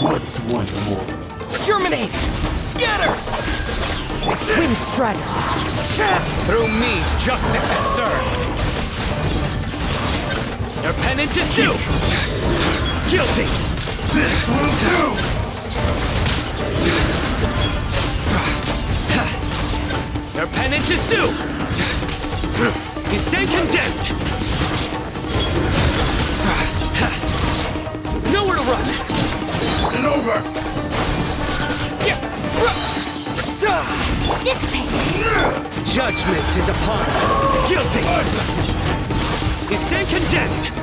What's one more? Germinate! Scatter! Wind strategy! Through me, justice is served. Your penance is due. Guilty. This will do! Your penance is due. You stand condemned. Over! Dissipate! Judgment is upon you. Guilty. You stand condemned.